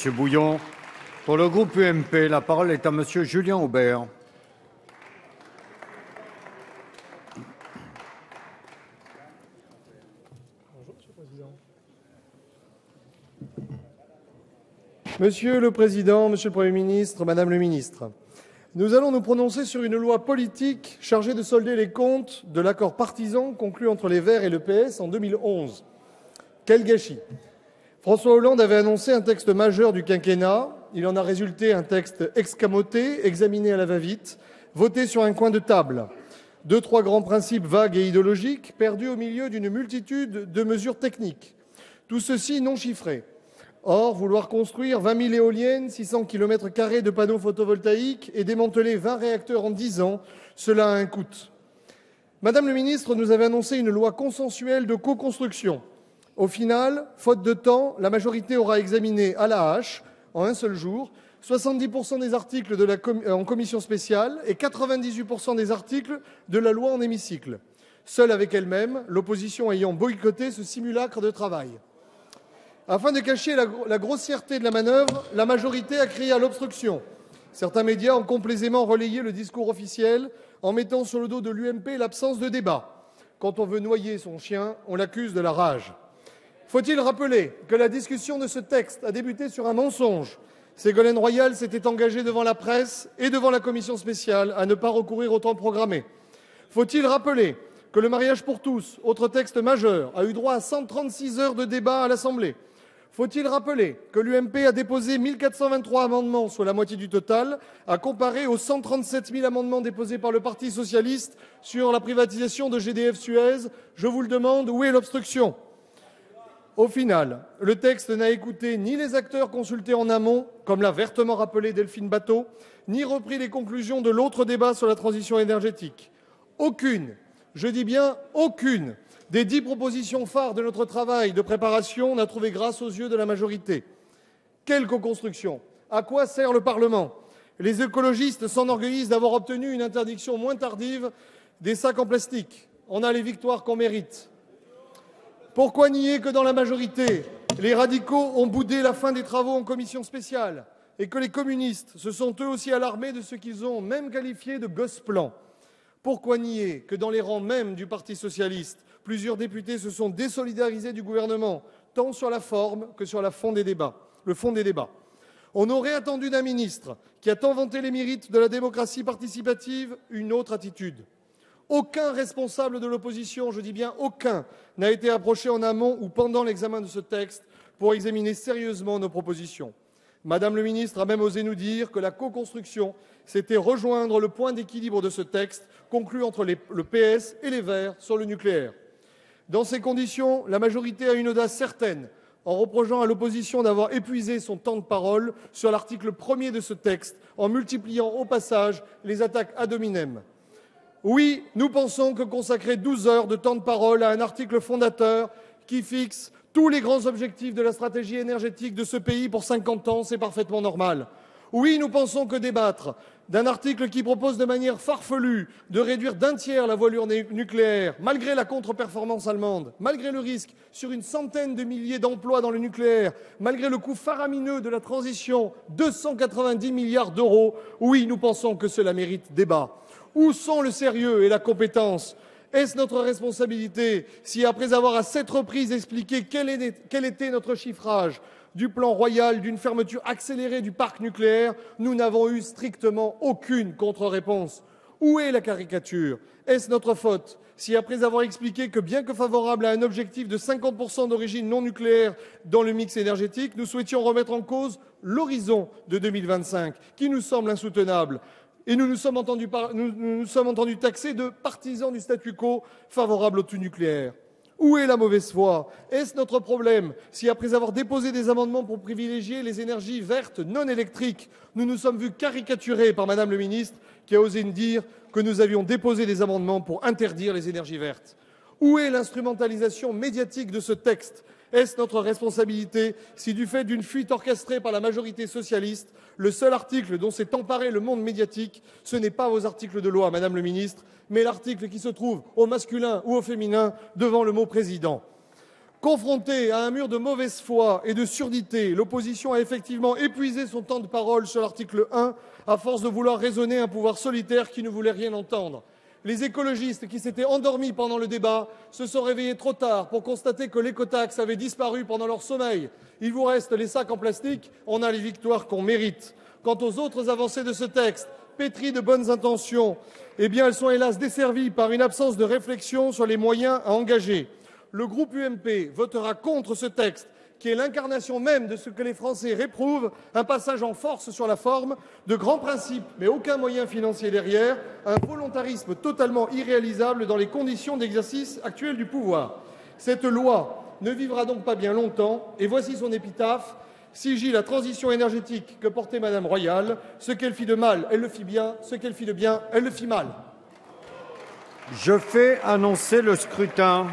Monsieur Bouillon. Pour le groupe UMP, la parole est à Monsieur Julien Aubert. Monsieur le président, monsieur le Premier ministre, madame le ministre, nous allons nous prononcer sur une loi politique chargée de solder les comptes de l'accord partisan conclu entre les Verts et le PS en 2011. Quel gâchis François Hollande avait annoncé un texte majeur du quinquennat. Il en a résulté un texte escamoté, examiné à la va-vite, voté sur un coin de table. Deux, trois grands principes vagues et idéologiques, perdus au milieu d'une multitude de mesures techniques. Tout ceci non chiffré. Or, vouloir construire 20 000 éoliennes, 600 km de panneaux photovoltaïques et démanteler 20 réacteurs en 10 ans, cela a un coût. Madame le ministre nous avait annoncé une loi consensuelle de co-construction. Au final, faute de temps, la majorité aura examiné à la hache, en un seul jour, 70% des articles la en commission spéciale et 98% des articles de la loi en hémicycle, seule avec elle-même, l'opposition ayant boycotté ce simulacre de travail. Afin de cacher la, la grossièreté de la manœuvre, la majorité a crié à l'obstruction. Certains médias ont complaisamment relayé le discours officiel en mettant sur le dos de l'UMP l'absence de débat. Quand on veut noyer son chien, on l'accuse de la rage. Faut-il rappeler que la discussion de ce texte a débuté sur un mensonge? Ségolène Royal s'était engagée devant la presse et devant la commission spéciale à ne pas recourir au temps programmé. Faut-il rappeler que le mariage pour tous, autre texte majeur, a eu droit à 136 heures de débat à l'Assemblée? Faut-il rappeler que l'UMP a déposé 1423 amendements, soit la moitié du total, à comparer aux 137 000 amendements déposés par le Parti socialiste sur la privatisation de GDF Suez? Je vous le demande, où est l'obstruction? Au final, le texte n'a écouté ni les acteurs consultés en amont, comme l'a vertement rappelé Delphine Bateau, ni repris les conclusions de l'autre débat sur la transition énergétique. Aucune, je dis bien aucune, des dix propositions phares de notre travail de préparation n'a trouvé grâce aux yeux de la majorité. Quelle co-construction À quoi sert le Parlement? Les écologistes s'enorgueillissent d'avoir obtenu une interdiction moins tardive des sacs en plastique. On a les victoires qu'on mérite. Pourquoi nier que dans la majorité, les radicaux ont boudé la fin des travaux en commission spéciale et que les communistes se sont eux aussi alarmés de ce qu'ils ont même qualifié de gosse plan Pourquoi nier que dans les rangs même du Parti socialiste, plusieurs députés se sont désolidarisés du gouvernement, tant sur la forme que sur la le fond des débats? On aurait attendu d'un ministre qui a tant vanté les mérites de la démocratie participative une autre attitude. Aucun responsable de l'opposition, je dis bien aucun, n'a été approché en amont ou pendant l'examen de ce texte pour examiner sérieusement nos propositions. Madame le ministre a même osé nous dire que la co-construction, c'était rejoindre le point d'équilibre de ce texte conclu entre le PS et les Verts sur le nucléaire. Dans ces conditions, la majorité a une audace certaine en reprochant à l'opposition d'avoir épuisé son temps de parole sur l'article premier de ce texte en multipliant au passage les attaques ad hominem. Oui, nous pensons que consacrer 12 heures de temps de parole à un article fondateur qui fixe tous les grands objectifs de la stratégie énergétique de ce pays pour 50 ans, c'est parfaitement normal. Oui, nous pensons que débattre d'un article qui propose de manière farfelue de réduire d'un tiers la voilure nucléaire, malgré la contre-performance allemande, malgré le risque sur une centaine de milliers d'emplois dans le nucléaire, malgré le coût faramineux de la transition, 290 milliards d'euros, oui, nous pensons que cela mérite débat. Où sont le sérieux et la compétence? Est-ce notre responsabilité si, après avoir à sept reprises expliqué quel, était notre chiffrage du plan royal d'une fermeture accélérée du parc nucléaire, nous n'avons eu strictement aucune contre-réponse. Où est la caricature? Est-ce notre faute si, après avoir expliqué que, bien que favorable à un objectif de 50% d'origine non nucléaire dans le mix énergétique, nous souhaitions remettre en cause l'horizon de 2025, qui nous semble insoutenable? Et nous nous sommes entendus, par, taxer de partisans du statu quo favorable au tout nucléaire. Où est la mauvaise foi? Est-ce notre problème si, après avoir déposé des amendements pour privilégier les énergies vertes non électriques, nous nous sommes vus caricaturés par Madame le ministre qui a osé nous dire que nous avions déposé des amendements pour interdire les énergies vertes? Où est l'instrumentalisation médiatique de ce texte? Est-ce notre responsabilité si, du fait d'une fuite orchestrée par la majorité socialiste, le seul article dont s'est emparé le monde médiatique, ce n'est pas vos articles de loi, Madame le ministre, mais l'article qui se trouve au masculin ou au féminin devant le mot président Confrontée à un mur de mauvaise foi et de surdité, l'opposition a effectivement épuisé son temps de parole sur l'article 1 à force de vouloir raisonner un pouvoir solitaire qui ne voulait rien entendre. Les écologistes qui s'étaient endormis pendant le débat se sont réveillés trop tard pour constater que l'écotaxe avait disparu pendant leur sommeil. Il vous reste les sacs en plastique, on a les victoires qu'on mérite. Quant aux autres avancées de ce texte, pétries de bonnes intentions, eh bien, elles sont hélas desservies par une absence de réflexion sur les moyens à engager le groupe UMP votera contre ce texte qui est l'incarnation même de ce que les Français réprouvent, un passage en force sur la forme, de grands principes mais aucun moyen financier derrière, un volontarisme totalement irréalisable dans les conditions d'exercice actuelles du pouvoir. Cette loi ne vivra donc pas bien longtemps et voici son épitaphe Sigil la transition énergétique que portait Madame Royal. Ce qu'elle fit de mal, elle le fit bien. Ce qu'elle fit de bien, elle le fit mal. Je fais annoncer le scrutin.